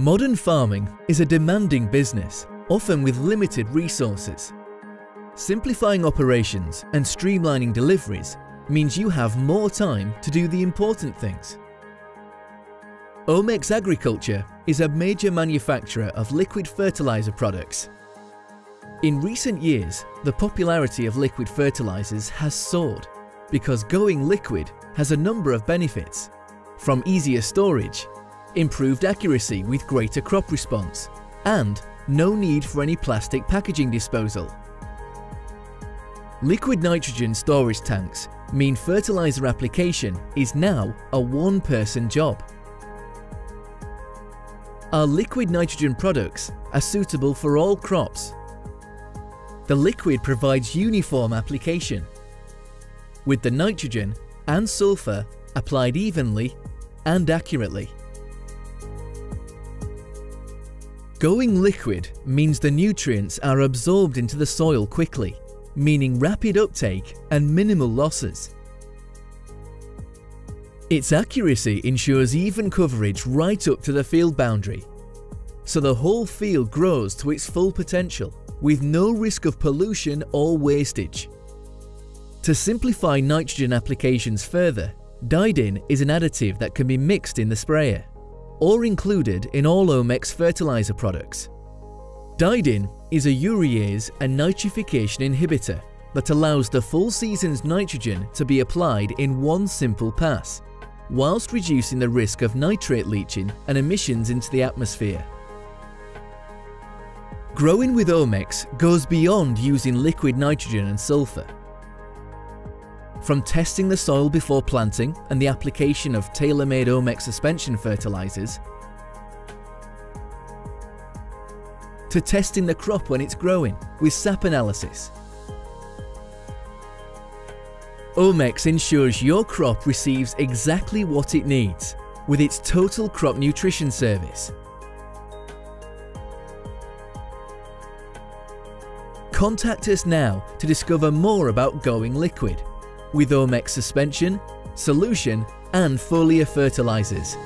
Modern farming is a demanding business, often with limited resources. Simplifying operations and streamlining deliveries means you have more time to do the important things. Omex Agriculture is a major manufacturer of liquid fertilizer products. In recent years, the popularity of liquid fertilizers has soared because going liquid has a number of benefits, from easier storage improved accuracy with greater crop response, and no need for any plastic packaging disposal. Liquid nitrogen storage tanks mean fertilizer application is now a one-person job. Our liquid nitrogen products are suitable for all crops. The liquid provides uniform application, with the nitrogen and sulfur applied evenly and accurately. Going liquid means the nutrients are absorbed into the soil quickly, meaning rapid uptake and minimal losses. Its accuracy ensures even coverage right up to the field boundary, so the whole field grows to its full potential with no risk of pollution or wastage. To simplify nitrogen applications further, Didyn is an additive that can be mixed in the sprayer or included in all Omex fertilizer products. Didyn is a urease and nitrification inhibitor that allows the full season's nitrogen to be applied in one simple pass, whilst reducing the risk of nitrate leaching and emissions into the atmosphere. Growing with Omex goes beyond using liquid nitrogen and sulfur. From testing the soil before planting and the application of tailor-made Omex suspension fertilizers, to testing the crop when it's growing with sap analysis. Omex ensures your crop receives exactly what it needs with its total crop nutrition service. Contact us now to discover more about going liquid with Omex suspension, solution and foliar fertilizers.